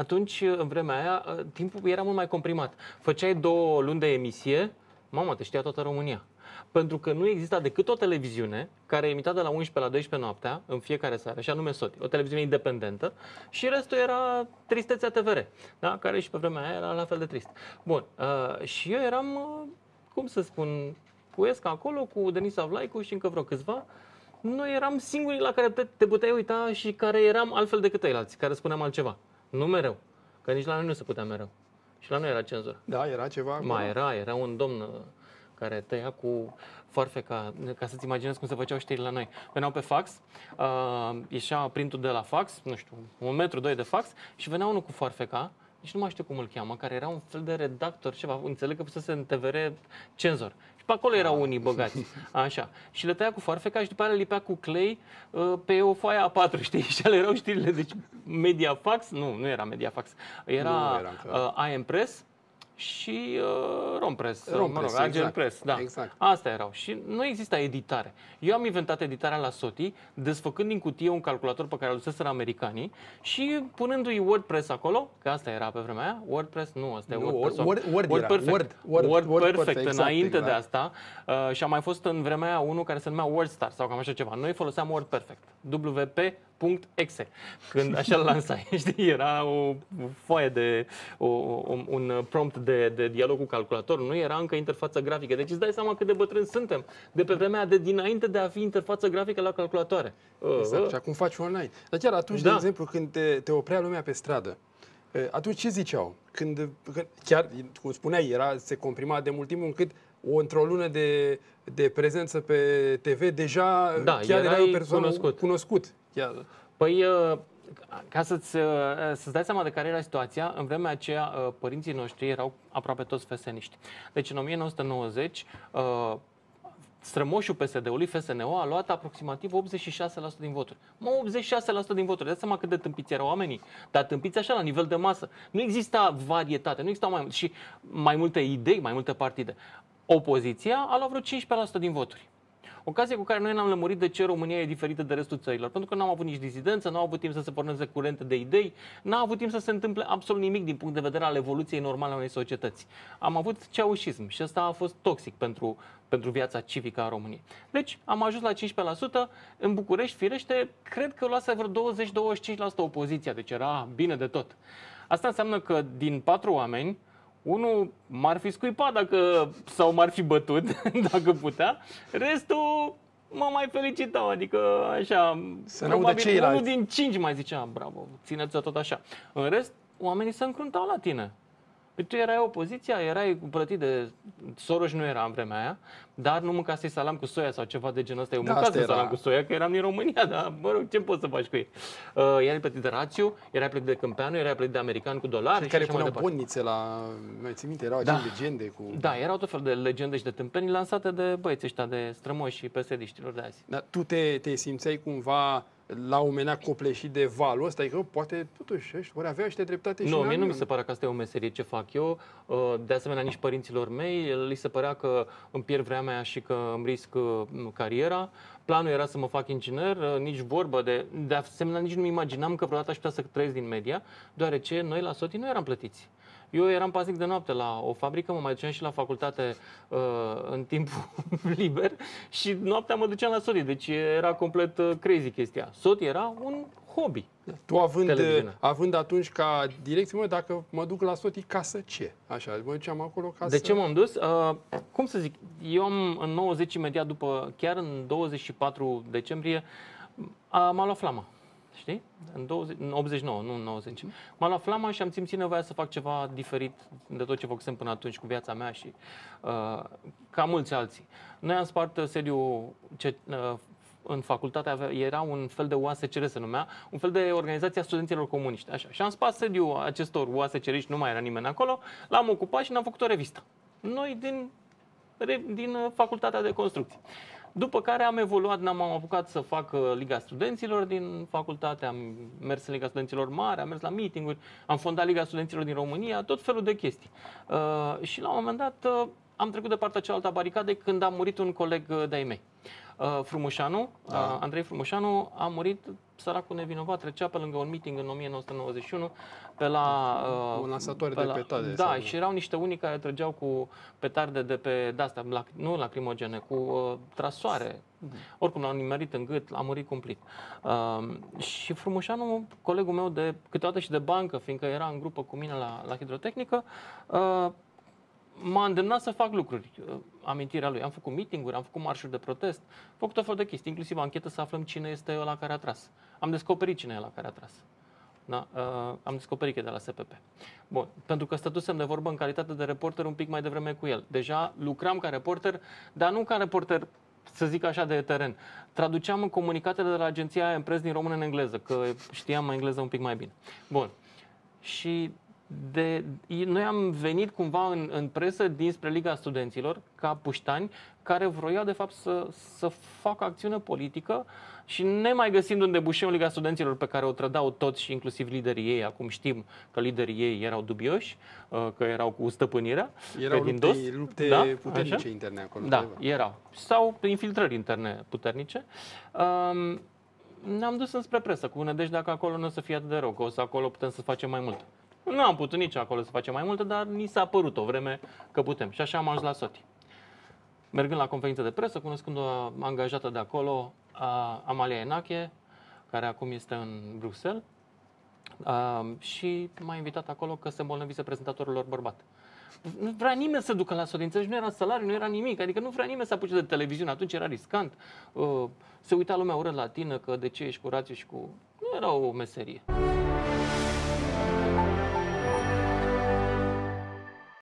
atunci, în vremea aia, uh, timpul era mult mai comprimat. Făceai două luni de emisie, mamă, te știa toată România. Pentru că nu exista decât o televiziune care emita de la 11 la 12 noaptea, în fiecare seară, și anume SOTI, o televiziune independentă, și restul era Tristețea TVR, da? care și pe vremea aia era la fel de trist. Bun, uh, și eu eram, uh, cum să spun, cu Esca acolo, cu Denisa Vlaicu și încă vreo câțiva, noi eram singurii la care te, te puteai uita și care eram altfel decât ceilalți, care spuneam altceva. Nu mereu, că nici la noi nu se putea mereu. Și la noi era cenzură. Da, era ceva acolo. Mai era, era un domn uh, care tăia cu foarfeca, ca să-ți imaginezi cum se făceau știrile la noi. Veneau pe fax, uh, ieșea printul de la fax, nu știu, un metru, doi de fax și venea unul cu foarfeca, nici nu mai știu cum îl cheamă, care era un fel de redactor, ceva, înțeleg că fusese în TVR cenzor. Și pe acolo erau unii băgați, așa. Și le tăia cu foarfeca și după aia le lipea cu clay uh, pe o foaie A4, știi? Și ale erau știrile, deci Mediafax, nu, nu era Mediafax, era, Nu era încă. uh, IM Press, și uh, Rompress, Rompress, mă rog, Agent exact. Press, da. Exact. Asta erau. Și nu exista editare. Eu am inventat editarea la SOTI, desfăcând din cutie un calculator pe care îl useseră americanii și punându-i WordPress acolo, că asta era pe vremea aia, WordPress, nu, asta e Nu, WordPress. Word- Word era. Perfect. Word- Word- Word, Word Perfect, Perfect, exact, înainte de exact. asta. Uh, și a mai fost în vremea aia unul care se numea WordStar sau cam așa ceva. Noi foloseam Word Perfect. WP.exe. Când așa îl lansai, știi, era o foaie de, o, o, un prompt de, de dialog cu calculatorul, nu era încă interfață grafică. Deci îți dai seama cât de bătrâni suntem, de pe vremea de dinainte de a fi interfață grafică la calculatoare. Exact. Uh, Și acum faci online. Dar chiar atunci, Da. de exemplu, când te, te oprea lumea pe stradă, eh, atunci ce ziceau? Când, când chiar, cum spuneai, era, se comprima de mult timp încât o, într-o lună de, de prezență pe TV, deja Da, chiar era erai o persoană cunoscut. cunoscut. Chiar. Păi, uh, ca să-ți, uh, să-ți dai seama de care era situația, în vremea aceea uh, părinții noștri erau aproape toți feseniști. Deci în 1990, uh, strămoșul PSD-ului, FSNO, a luat aproximativ 86% din voturi. Mă, 86% din voturi. Dați seama cât de tâmpiți erau oamenii. Dar tâmpiți așa, la nivel de masă. Nu exista varietate, nu existau mai, și mai multe idei, mai multe partide. Opoziția a luat vreo 15% din voturi. Ocazie cu care noi ne-am lămurit de ce România e diferită de restul țărilor. Pentru că n-am avut nici dizidență, n-au avut timp să se porneze curente de idei, n-a avut timp să se întâmple absolut nimic din punct de vedere al evoluției normale a unei societăți. Am avut ceaușism și ăsta a fost toxic pentru, pentru viața civică a României. Deci am ajuns la 15%, în București, firește, cred că luase vreo 20-25% opoziția, deci era bine de tot. Asta înseamnă că din patru oameni, unul m-ar fi scuipat dacă, sau m-ar fi bătut, dacă putea. Restul mă mai felicitau, adică așa, Să ne audă ceilalți. unul din cinci mai zicea, bravo, țineți-o tot așa. În rest, oamenii se încruntau la tine. Păi tu erai opoziția, erai plătit de... Soros nu era în vremea aia, dar nu mâncasei salam cu soia sau ceva de genul ăsta. Eu Da, mâncasem asta era. salam cu soia, că eram din România, dar mă rog, ce poți să faci cu ei? Uh, erai plătit de rațiu, erai plătit de câmpeanu, erai plătit de american cu dolari și, care așa mai puneau departe. bonnițe la... Mai ții minte, erau Da. acele legende cu... Da, erau tot fel de legende și de tâmpenii lansate de băieții ăștia de strămoși și psd de azi. Dar tu te, te simțeai cumva la un moment dat copleșit de valul ăsta? Adică, poate, totuși, ăștia, ori avea ăștia dreptate și Nu, n-am mie nu eu. mi se pare că asta e o meserie ce fac eu. Uh, De asemenea, nici părinților mei li se părea că îmi pierd vremea mea și că îmi risc uh, cariera. Planul era să mă fac inginer, uh, nici vorbă de... De asemenea, nici nu imaginam că vreodată aș putea să trăiesc din media, deoarece noi la SOTI nu eram plătiți. Eu eram paznic de noapte la o fabrică, mă mai duceam și la facultate uh, în timpul liber și noaptea mă duceam la SOTI, deci era complet uh, crazy chestia. SOTI era un hobby. Tu având, Televiziune. având atunci ca direcție, mă, dacă mă duc la Soti ca să ce? Așa, mă duceam acolo ca De să... ce m-am dus? Uh, cum să zic, eu am în 90 imediat după, chiar în 24 decembrie, a, m-a luat flama. Știi? În, 20, în 89, nu în 90. M-a luat flama și am simțit nevoia să fac ceva diferit de tot ce făcusem până atunci cu viața mea și uh, ca mulți alții. Noi am spart uh, sediul ce, uh, în facultate avea, era un fel de UASCR se numea, un fel de organizație a studenților comuniști. Așa. Și am spart sediul acestor UASCR nu mai era nimeni acolo, l-am ocupat și ne-am făcut o revistă. Noi din, re- din uh, facultatea de construcții. După care am evoluat, ne-am apucat să fac uh, Liga Studenților din facultate, am mers în Liga Studenților Mare, am mers la meeting-uri, am fondat Liga Studenților din România, tot felul de chestii. Uh, și la un moment dat uh, am trecut de partea cealaltă a baricadei când a murit un coleg uh, de-ai mei. Uh, Frumușanu, da. uh, Andrei Frumușanu a murit săracul nevinovat, trecea pe lângă un meeting în 1991 pe la... Uh, un lansator de la, petarde. Da, sau... și erau niște unii care trăgeau cu petarde de pe, de-astea, la, nu lacrimogene, cu uh, trasoare. Uh-huh. Oricum l-au nimerit în gât, a murit cumplit. Uh, și Frumușanu, colegul meu de câteodată și de bancă, fiindcă era în grupă cu mine la, la hidrotehnică, uh, m-a îndemnat să fac lucruri, uh, amintirea lui. Am făcut meeting-uri, am făcut marșuri de protest, am făcut tot fel de chestii, inclusiv anchetă să aflăm cine este ăla care a tras. Am descoperit cine e ăla care a tras. Da? Uh, am descoperit că e de la SPP. Bun, pentru că stătusem de vorbă în calitate de reporter un pic mai devreme cu el. Deja lucram ca reporter, dar nu ca reporter să zic așa, de teren. Traduceam în comunicatele de la agenția Empress din română în engleză, că știam engleză un pic mai bine. Bun. Și de, noi am venit cumva în, în presă dinspre Liga Studenților, ca puștani, care vroia de fapt să, să facă acțiune politică și ne mai găsind un debușeu în Liga Studenților pe care o trădau toți și inclusiv liderii ei, acum știm că liderii ei erau dubioși, uh, că erau cu stăpânirea erau pe lupte, dos. lupte da? puternice Așa? interne acolo. Da, erau. Sau infiltrări interne puternice. Um, ne-am dus înspre presă cu nădejdea că acolo nu o să fie atât de rău, că o să acolo putem să facem mai mult. Nu am putut nici acolo să facem mai multe, dar ni s-a părut o vreme că putem. Și așa am ajuns la Soti. Mergând la conferință de presă, cunoscând o angajată de acolo, Amalia Enache, care acum este în Bruxelles, și m-a invitat acolo că se îmbolnăvise prezentatorul lor bărbat. Nu vrea nimeni să ducă la Sorin, nu era salariu, nu era nimic, adică nu vrea nimeni să apuce de televiziune, atunci era riscant. Se uita lumea urât la tine că de ce ești cu rațiu și cu... Nu era o meserie.